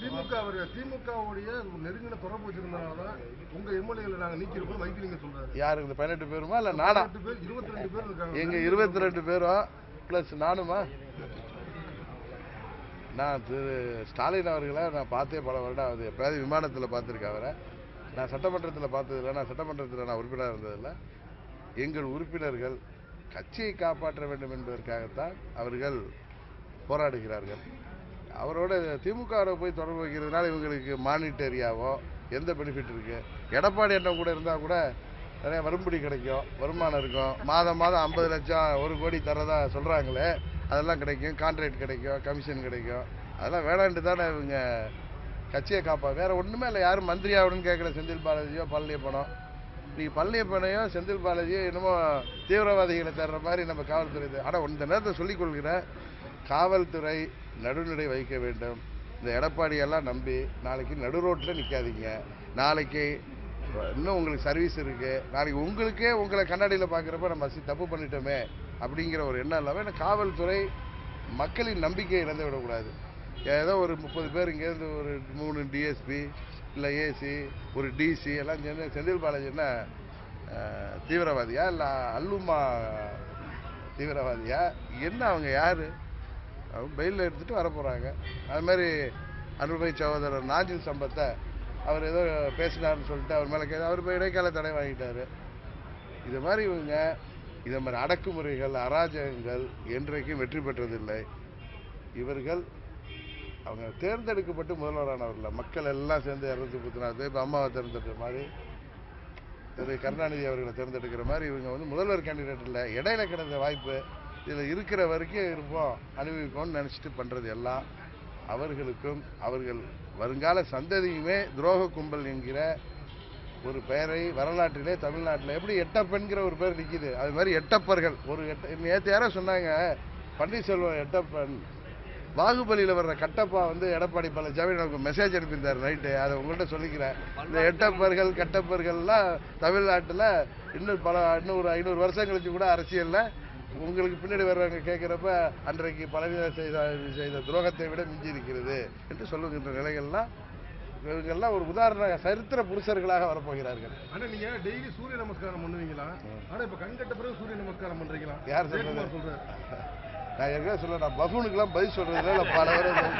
திமுக அவர் திமுகவுடைய நெருங்கின தொடர்பு வச்சிருந்தனாலதான் உங்க எம்எல்ஏல நாங்க நீக்கிருப்போம் வைத்திலிங்க சொல்றாரு யாரு இந்த பதினெட்டு பேருமா இல்ல நானா? பேர் இருபத்தி ரெண்டு பேர் இருக்காங்க. எங்க இருபத்தி ரெண்டு பேரும் பிளஸ் நானுமா? நான் திரு ஸ்டாலின் அவர்களை நான் பார்த்தே பல வருடம் ஆகுது. எப்பயாவது விமானத்தில் பார்த்துருக்கேன் அவரை. நான் சட்டமன்றத்தில் பார்த்ததில்ல. நான் சட்டமன்றத்தில் நான் உறுப்பினராக இருந்ததில்லை. எங்கள் உறுப்பினர்கள் கட்சியை காப்பாற்ற வேண்டும் என்பதற்காகத்தான் அவர்கள் போராடுகிறார்கள். அவரோட திமுகவோட போய் தொடர்பு வைக்கிறதுனால இவங்களுக்கு மானிட்டரியாவோ எந்த பெனிஃபிட் இருக்கு? எடப்பாடி அண்ணன் கூட இருந்தால் கூட நிறைய வரும்படி கிடைக்கும். வருமானம் இருக்கும். மாதம் மாதம் ஐம்பது லட்சம் ஒரு கோடி தரதா சொல்கிறாங்களே அதெல்லாம் கிடைக்கும். கான்ட்ராக்ட் கிடைக்கும் கமிஷன் கிடைக்கும். அதெல்லாம் வேணான்ட்டு தானே இவங்க கட்சியை காப்பா வேற ஒன்றுமே இல்லை. யாரும் மந்திரி ஆகணும்னு கேட்கல செந்தில் பாலாஜியோ பழனியப்பனம் இன்னைக்கு பழனியப்பனையோ செந்தில் பாலாஜியோ என்னமோ தீவிரவாதிகளை தர்ற மாதிரி நம்ம காவல்துறை ஆனால் இந்த நேரத்தை சொல்லிக் கொள்கிறேன். காவல்துறை நடுநிலை வைக்க வேண்டும். இந்த எடப்பாடியெல்லாம் நம்பி நாளைக்கு நடு ரோட்டில் நிற்காதீங்க நாளைக்கு இன்னும் உங்களுக்கு சர்வீஸ் இருக்குது நாளைக்கு உங்களுக்கே உங்களை கண்ணாடியில் பார்க்குறப்ப நம்ம அசி தப்பு பண்ணிட்டோமே அப்படிங்கிற ஒரு எண்ணம் இல்லாமல் ஏன்னா காவல்துறை மக்களின் நம்பிக்கையை இழந்து விடக்கூடாது. ஏதோ ஒரு முப்பது பேர் இங்கேருந்து ஒரு மூணு டிஎஸ்பி இல்லை ஏசி ஒரு டிசி எல்லாம் சேர்ந்து செந்தில் பாலாஜி தீவிரவாதியா இல்லை அல்லுமா தீவிரவாதியா? என்ன அவங்க யார்? அவங்க பெயிலில் எடுத்துகிட்டு வர போகிறாங்க அது மாதிரி அனுபவி சகோதரர் நாஜின் சம்பத்தை அவர் ஏதோ பேசினார்னு சொல்லிட்டு அவர் மேலே கேட்டு அவர் போய் இடைக்கால தடை வாங்கிட்டார். இது மாதிரி இவங்க இது மாதிரி அடக்குமுறைகள் அராஜகங்கள் என்றைக்கும் வெற்றி பெற்றதில்லை. இவர்கள் அவங்க தேர்ந்தெடுக்கப்பட்டு முதல்வரானவர்கள் மக்கள் எல்லாம் சேர்ந்து இரநூத்தி முப்பத்தி நாலு இப்போ அம்மாவை தேர்ந்தெடுக்கிற மாதிரி திரு கருணாநிதி அவர்களை தேர்ந்தெடுக்கிற மாதிரி இவங்க வந்து முதல்வர் கேண்டிடேட் இல்லை இடையில கிடந்த வாய்ப்பு இதில் இருக்கிற வரைக்கும் இருப்போம். அனுபவிப்போம்னு நினச்சிட்டு பண்ணுறது எல்லாம் அவர்களுக்கும் அவர்கள் வருங்கால சந்ததியுமே துரோக கும்பல் என்கிற ஒரு பெயரை வரலாற்றிலே தமிழ்நாட்டில் எப்படி எட்டப்பன்கிற ஒரு பேர் நிற்கிது அது மாதிரி எட்டப்பர்கள். ஒரு எட்ட நேற்று யாரோ சொன்னாங்க பன்னீர்செல்வம் எட்டப்பன். பாகுபலியில் வர்ற கட்டப்பா வந்து எடப்பாடி பழனிசாமி நமக்கு மெசேஜ் அனுப்பியிருந்தார் நைட்டு அதை உங்கள்கிட்ட சொல்லிக்கிறேன். இந்த எட்டப்பர்கள் கட்டப்பர்கள்லாம் தமிழ்நாட்டில் இன்னும் பல இன்னும் ஒரு ஐநூறு வருஷம் கழிச்சு கூட அரசியலில் உங்களுக்கு பின்னாடி வர்றவங்க கேட்குறப்ப அன்றைக்கு பழனியார் செய்த செய்த துரோகத்தை விட மிஞ்சி இருக்கிறது என்று சொல்லுகின்ற நிலைகள்லாம் இவங்கெல்லாம் ஒரு உதாரண சரித்திர புருஷர்களாக வரப்போகிறார்கள். ஆனா நீங்க டெய்லி சூரிய நமஸ்காரம் பண்ணுவீங்களா? ஆனா இப்ப கண் கட்ட பிறகு சூரிய நமஸ்காரம் பண்றீங்களா? யார் சொல்றது? சொல்றாரு. நான் ஏற்கனவே சொல்ல நான் பஃபூனுக்கெல்லாம் பதில் சொல்றதுல நான் பல சொல்றேன்.